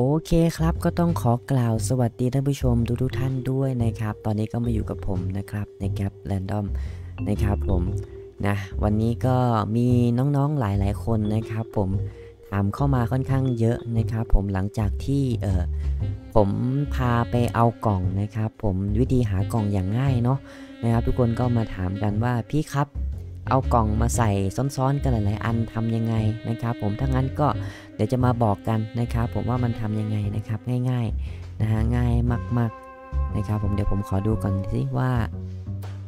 โอเคครับก็ต้องขอกล่าวสวัสดีท่านผู้ชมทุกทท่านด้วยนะครับ ตอนนี้ก็มาอยู่กับผมนะครับในแก p แรนดอมนะครับผมนะวันนี้ก็มีน้องๆหลายๆคนนะครับ ผมถามเข้ามาค่อนข้างเยอะนะครับ ผมหลังจากที่เออผมพาไปเอากล่องนะครับ ผมวิธีหากล่องอย่างง่ายเนาะนะครับ ทุกคนก็มาถามกันว่าพี่ครับ เอากล่องมาใส่ซ้อนๆกันหลายๆอันทำยังไงนะครับ ผมถ้างั้นก็เดี๋ยวจะมาบอกกันนะครับ ผมว่ามันทำยังไงนะครับง่ายๆนะฮะง่ายมากๆนะครับผมเดี๋ยวผมขอดูก่อนสิว่า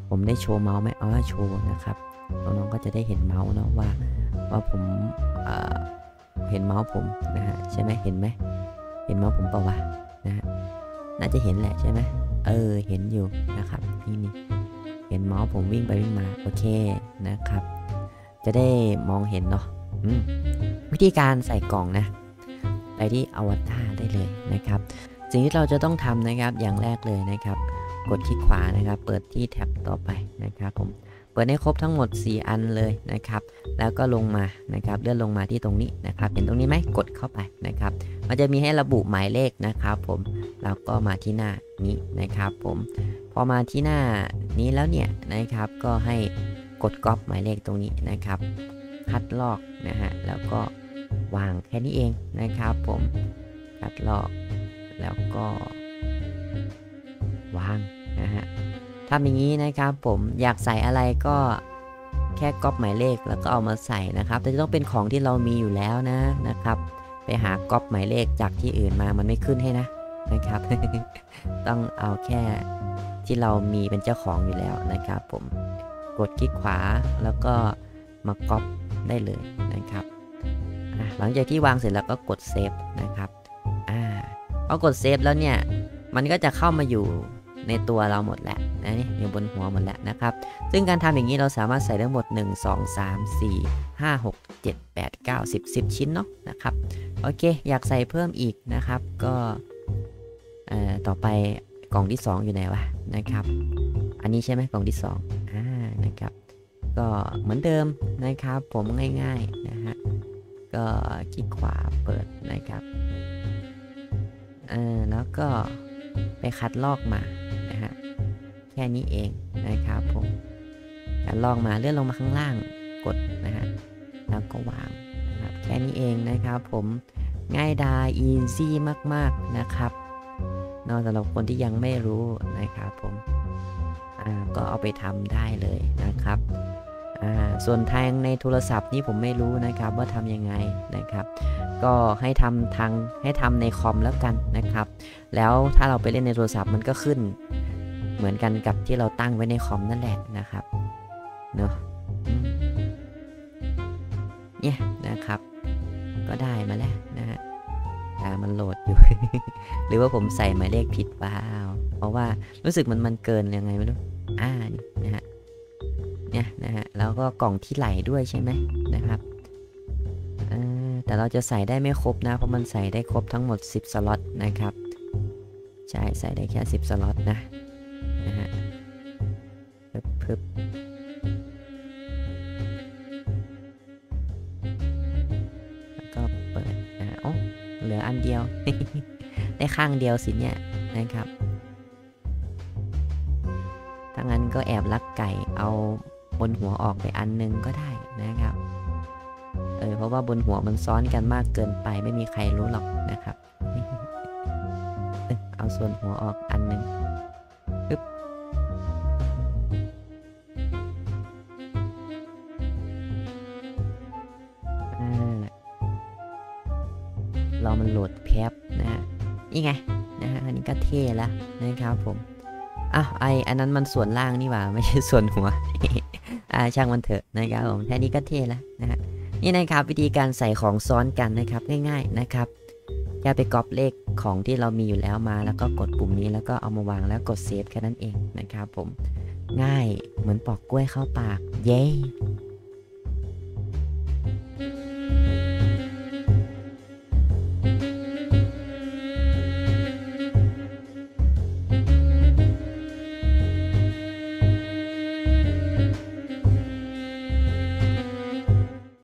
ผมได้โชว์เมาส์ไหมอ๋อโชว์นะครับน้องๆก็จะได้เห็นเมาส์เนาะว่าว่าผมเอ่อเห็นเมาส์ผมนะฮะใช่ไหมเห็นไหมเห็นเมาส์ผมเปล่าวะนะฮะน่าจะเห็นแหละใช่ไหมเออเห็นอยู่นะครับนี่นี่ เห็นเมาส์ผมวิ่งไปวิ่งมาโอเคนะครับ จะได้มองเห็นเนาะวิธีการใส่กล่องนะ ไปที่อวตารได้เลยนะครับ สิ่งที่เราจะต้องทำนะครับอย่างแรกเลยนะครับ กดคลิกขวานะครับ เปิดที่แท็บต่อไปนะครับผมเปิดให้ครบทั้งหมด 4 อันเลยนะครับ แล้วก็ลงมานะครับ เลื่อนลงมาที่ตรงนี้นะครับ เห็นตรงนี้ไหมกดเข้าไปนะครับ มันจะมีให้ระบุหมายเลขนะครับ ผม แล้วก็มาที่หน้านี้นะครับ ผม อมาที่หน้านี้แล้วเนี่ยนะครับ ก็ให้กดก๊อปหมายเลขตรงนี้นะครับ คัดลอกนะฮะ แล้วก็วางแค่นี้เองนะครับ ผม คัดลอก แล้วก็ วางนะฮะทำอย่างนี้นะครับผมอยากใส่อะไรก็แค่ก๊อปหมายเลขแล้วก็เอามาใส่นะครับ แต่จะต้องเป็นของที่เรามีอยู่แล้วนะนะครับ ไปหาก๊อปหมายเลขจากที่อื่นมามันไม่ขึ้นให้นะนะครับ ต้องเอาแค่ ที่เรามีเป็นเจ้าของอยู่แล้วนะครับผมกดคลิกขวาแล้วก็มาก๊อปได้เลยนะครับอะหลังจากที่วางเสร็จแล้วก็กด save นะครับอ่าพอกด save แล้วเนี่ยมันก็จะเข้ามาอยู่ในตัวเราหมดแล้วนะนี่อยู่บนหัวหมดแล้วนะครับ ซึ่งการทำอย่างนี้เราสามารถใส่ได้หมด 1 2 3 4 5 6 7 8 9 10 10 ชิ้นเนาะนะครับ โอเค อยากใส่เพิ่มอีกนะครับ ก็เอ่อต่อไป กล่องที่ 2 อยู่ไหนวะนะครับ อันนี้ใช่ไหมกล่องที่ 2 อ่านะครับ ก็เหมือนเดิมนะครับ ผมง่ายๆนะฮะก็คลิกขวาเปิดนะครับเออแล้วก็ไปคัดลอกมานะฮะแค่นี้เองนะครับผมคัดลอกมาเลื่อนลงมาข้างล่างกดนะฮะแล้วก็วางนะครับแค่นี้เองนะครับผมง่ายดายอีซี่มากๆนะครับ นอกสำหรับคนที่ยังไม่รู้นะครับผมก็เอาไปทำได้เลยนะครับ ส่วนทางในโทรศัพท์นี่ผมไม่รู้นะครับว่าทำยังไงนะครับ ก็ให้ทำทางให้ทำในคอมแล้วกันนะครับ แล้วถ้าเราไปเล่นในโทรศัพท์มันก็ขึ้น เหมือนกันกับที่เราตั้งไว้ในคอมนั่นแหละนะครับเนาะเนี่ยนะครับ ก็ได้มาแล้วนะฮะ มันโหลดอยู่ หรือว่าผมใส่หมายเลขผิดเปล่าเพราะว่ารู้สึกมันมันเกินยังไงไม่รู้อ่านนะฮะเนี่ยนะฮะแล้วก็กล่องที่ไหลด้วยใช่ไหมนะครับแต่เราจะใส่ได้ไม่ครบนะ เพราะมันใส่ได้ครบทั้งหมด 10 สล็อตนะครับใช่ใส่ได้แค่ 10 สล็อตนะนะฮะพึบพึบ อันเดียว ได้ข้างเดียวสิเนี่ยนะครับถ้างั้นก็แอบลักไก่เอาบนหัวออกไปอันหนึงก็ได้นะครับ เออเพราะว่าบนหัวมันซ้อนกันมากเกินไปไม่มีใครรู้หรอกนะครับ เอ้ยเอาส่วนหัวออกอันหนึ่ง รอมันโหลดแป๊บนะฮะนี่ไงนะฮะอันนี้ก็เท่แล้วนะครับผมอ้าวไออันนั้นมันส่วนล่างนี่หว่าไม่ใช่ส่วนหัวอ่าช่างมันเถอะนะครับผมแค่นี้ก็เท่แล้วนะฮะนี่นะครับวิธีการใส่ของซ้อนกันนะครับง่าย ๆนะครับแค่ไปก๊อปเลขของที่เรามีอยู่แล้วมา แล้วก็กดปุ่มนี้แล้วก็เอามาวางแล้วกดเซฟแค่นั้นเองนะครับผมง่ายเหมือนปอกกล้วยเข้าปาก เย้